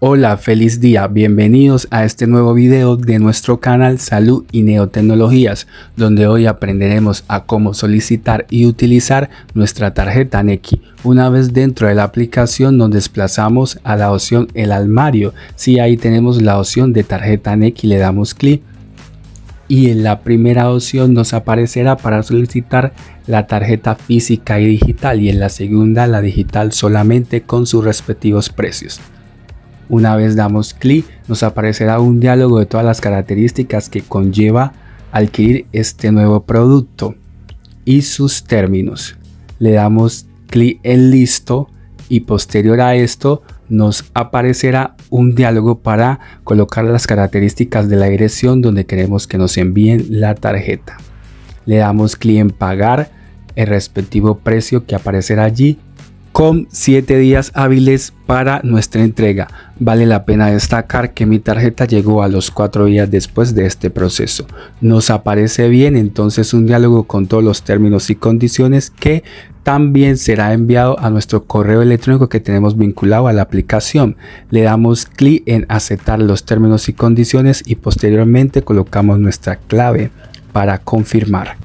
Hola, feliz día, bienvenidos a este nuevo video de nuestro canal Salud y Neotecnologías, donde hoy aprenderemos a cómo solicitar y utilizar nuestra tarjeta Neki. Una vez dentro de la aplicación nos desplazamos a la opción El Almario, si ahí tenemos la opción de tarjeta Neki, le damos clic y en la primera opción nos aparecerá para solicitar la tarjeta física y digital y en la segunda la digital solamente con sus respectivos precios. Una vez damos clic, nos aparecerá un diálogo de todas las características que conlleva adquirir este nuevo producto y sus términos. Le damos clic en listo y posterior a esto nos aparecerá un diálogo para colocar las características de la dirección donde queremos que nos envíen la tarjeta. Le damos clic en pagar el respectivo precio que aparecerá allí con 7 días hábiles para nuestra entrega. Vale la pena destacar que mi tarjeta llegó a los 4 días después de este proceso. Nos aparece bien entonces un diálogo con todos los términos y condiciones que también será enviado a nuestro correo electrónico que tenemos vinculado a la aplicación. Le damos clic en aceptar los términos y condiciones y posteriormente colocamos nuestra clave para confirmar.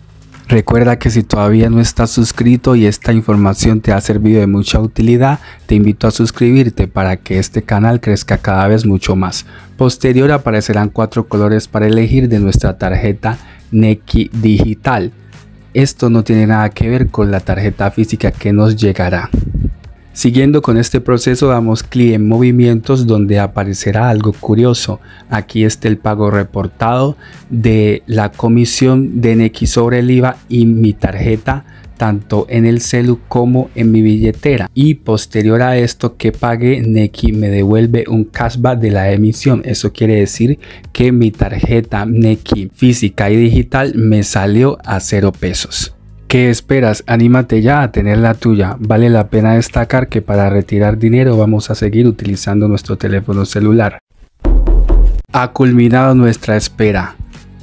Recuerda que si todavía no estás suscrito y esta información te ha servido de mucha utilidad, te invito a suscribirte para que este canal crezca cada vez mucho más. Posterior aparecerán cuatro colores para elegir de nuestra tarjeta Neki Digital. Esto no tiene nada que ver con la tarjeta física que nos llegará. Siguiendo con este proceso damos clic en movimientos donde aparecerá algo curioso. Aquí está el pago reportado de la comisión de NX sobre el IVA y mi tarjeta tanto en el celu como en mi billetera. Y posterior a esto que pague Neki me devuelve un cashback de la emisión. Eso quiere decir que mi tarjeta Neki física y digital me salió a cero pesos ¿Qué esperas? Anímate ya a tener la tuya. Vale la pena destacar que para retirar dinero vamos a seguir utilizando nuestro teléfono celular. Ha culminado nuestra espera.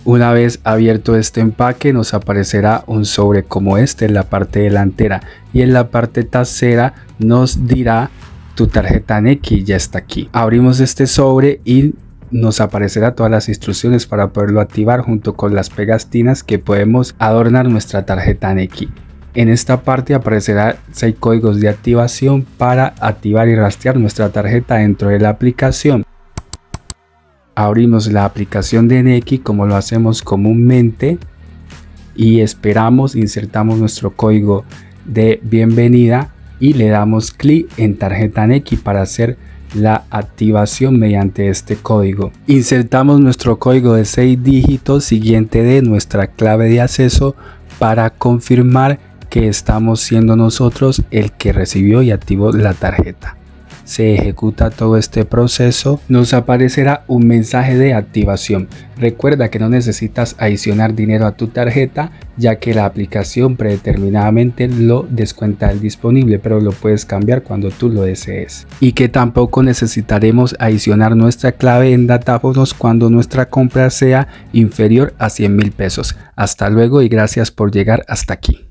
Una vez abierto este empaque nos aparecerá un sobre como este en la parte delantera y en la parte trasera nos dirá tu tarjeta Neki ya está aquí. Abrimos este sobre y nos aparecerá todas las instrucciones para poderlo activar junto con las pegastinas que podemos adornar nuestra tarjeta Neki. En esta parte aparecerá 6 códigos de activación para activar y rastrear nuestra tarjeta dentro de la aplicación. Abrimos la aplicación de Neki como lo hacemos comúnmente y esperamos, insertamos nuestro código de bienvenida y le damos clic en tarjeta Neki para hacer la activación mediante este código. Insertamos nuestro código de 6 dígitos siguiente de nuestra clave de acceso para confirmar que estamos siendo nosotros el que recibió y activó la tarjeta se ejecuta todo este proceso, nos aparecerá un mensaje de activación. Recuerda que no necesitas adicionar dinero a tu tarjeta ya que la aplicación predeterminadamente lo descuenta el disponible, pero lo puedes cambiar cuando tú lo desees. Y que tampoco necesitaremos adicionar nuestra clave en datáfonos cuando nuestra compra sea inferior a 100 mil pesos. Hasta luego y gracias por llegar hasta aquí.